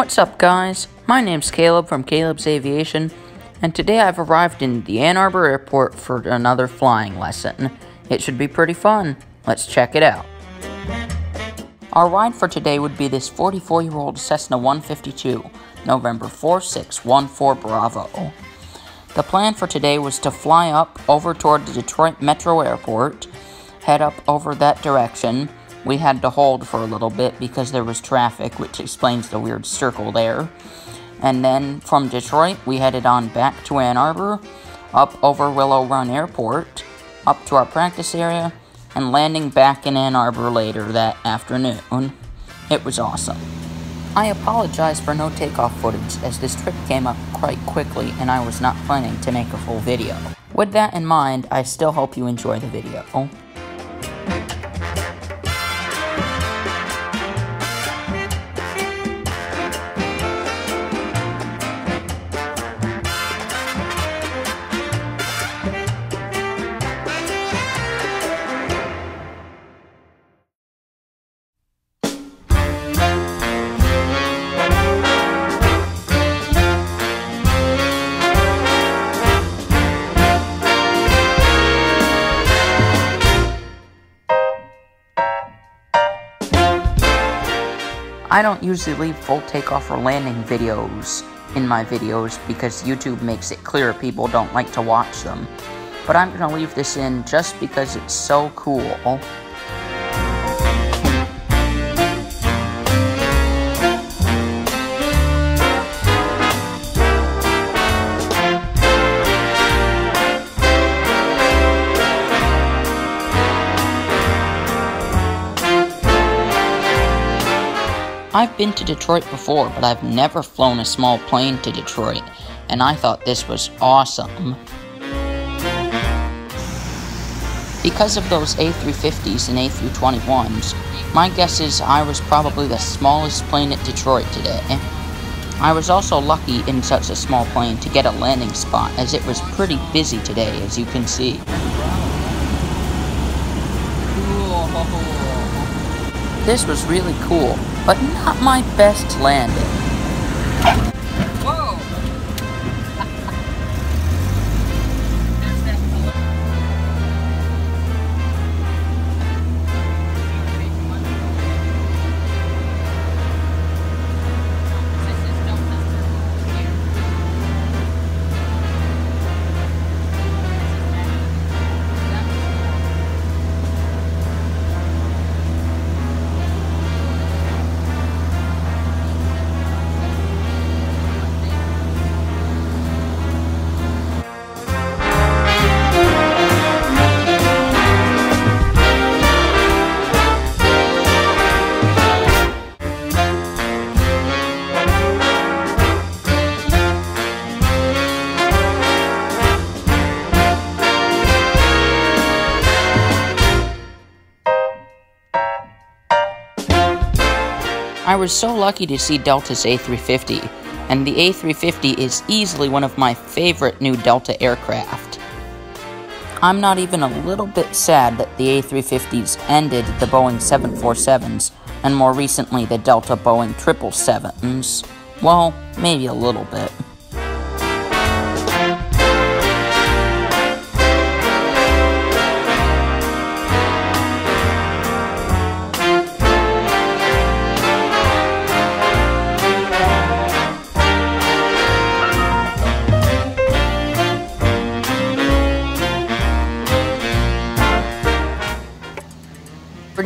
What's up, guys? My name's Caleb from Caleb's Aviation, and today I've arrived in the Ann Arbor Airport for another flying lesson. It should be pretty fun. Let's check it out. Our ride for today would be this 44 year old Cessna 152, November 4614 Bravo. The plan for today was to fly up over toward the Detroit Metro Airport, head up over that direction, we had to hold for a little bit because there was traffic, which explains the weird circle there. And then from Detroit, we headed on back to Ann Arbor, up over Willow Run Airport, up to our practice area, and landing back in Ann Arbor later that afternoon. It was awesome. I apologize for no takeoff footage as this trip came up quite quickly and I was not planning to make a full video. With that in mind, I still hope you enjoy the video. I don't usually leave full takeoff or landing videos in my videos because YouTube makes it clear people don't like to watch them. But I'm going to leave this in just because it's so cool. I've been to Detroit before, but I've never flown a small plane to Detroit, and I thought this was awesome. Because of those A350s and A321s, my guess is I was probably the smallest plane at Detroit today. I was also lucky in such a small plane to get a landing spot, as it was pretty busy today, as you can see. This was really cool, but not my best landing. I was so lucky to see Delta's A350, and the A350 is easily one of my favorite new Delta aircraft. I'm not even a little bit sad that the A350s ended the Boeing 747s, and more recently the Delta Boeing 777s. Well, maybe a little bit.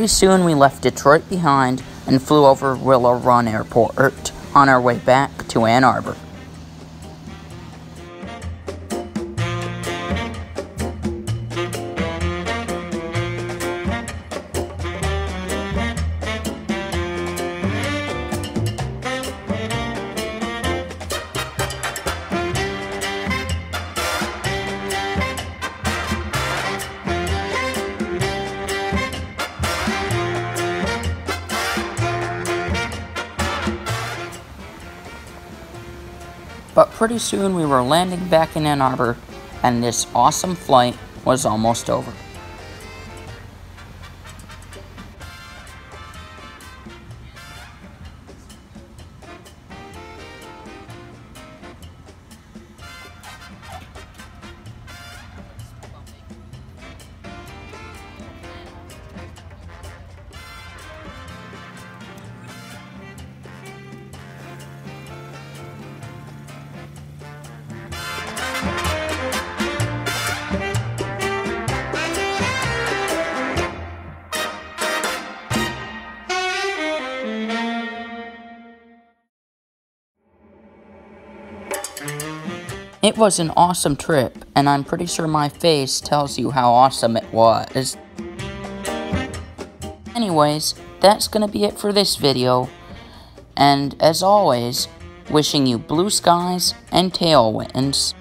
Pretty soon we left Detroit behind and flew over Willow Run Airport on our way back to Ann Arbor. But pretty soon we were landing back in Ann Arbor, and this awesome flight was almost over. It was an awesome trip, and I'm pretty sure my face tells you how awesome it was. Anyways, that's gonna be it for this video. And as always, wishing you blue skies and tailwinds.